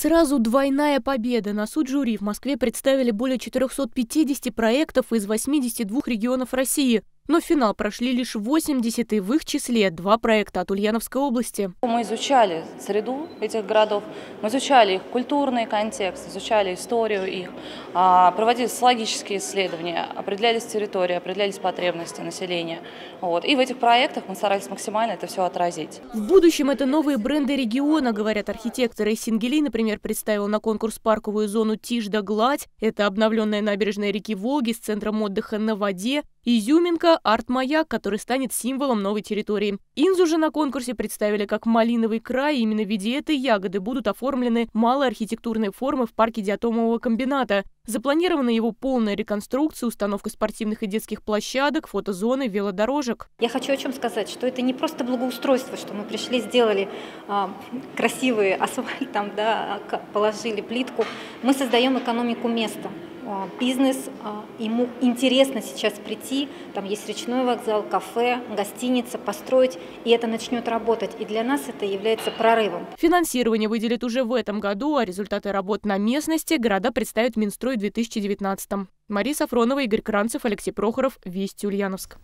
Сразу двойная победа. На суд жюри в Москве представили более 450 проектов из 82 регионов России. Но в финал прошли лишь 80, и в их числе два проекта от Ульяновской области. Мы изучали среду этих городов, мы изучали их культурный контекст, изучали историю их, а, проводили социологические исследования, определялись территории, определялись потребности населения. Вот. И в этих проектах мы старались максимально это все отразить. В будущем это новые бренды региона, говорят архитекторы. Сингели, например, представил на конкурс парковую зону «Тишь да гладь». Это обновленная набережная реки Волги с центром отдыха на воде. Изюминка – арт-маяк, который станет символом новой территории. Инзу же на конкурсе представили как малиновый край, и именно в виде этой ягоды будут оформлены малые архитектурные формы в парке диатомового комбината. Запланирована его полная реконструкция, установка спортивных и детских площадок, фотозоны, велодорожек. Я хочу о чем сказать, что это не просто благоустройство, что мы пришли, сделали а, красивый асфальт, там, да, положили плитку. Мы создаем экономику места. А, бизнес, а, ему интересно сейчас прийти, там есть речной вокзал, кафе, гостиница, построить, и это начнет работать. И для нас это является прорывом. Финансирование выделит уже в этом году, а результаты работ на местности города представят Минстрой в 2019. Мария Сафронова, Игорь Кранцев, Алексей Прохоров, Вести Ульяновск.